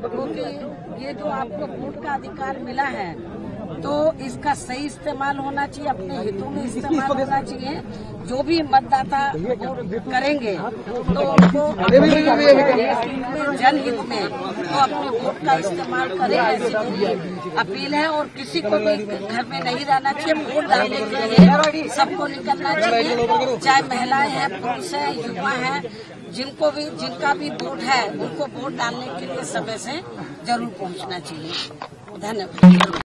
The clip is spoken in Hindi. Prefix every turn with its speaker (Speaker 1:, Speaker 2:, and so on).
Speaker 1: क्योंकि ये जो आपको वोट का अधिकार मिला है तो इसका सही इस्तेमाल होना चाहिए अपने हितों में इस्तेमाल होना चाहिए। जो भी मतदाता करेंगे तो उनको जनहित में तो अपने वोट का इस्तेमाल करें ऐसी मेरी अपील है और किसी को भी घर में नहीं रहना चाहिए वोट डालने के लिए सबको निकलना चाहिए। चाहे महिलाएँ हैं पुरुष है युवा है जिनको भी जिनका भी वोट है उनको वोट डालने के लिए समय से ज़रूर पहुँचना चाहिए। धन्यवाद।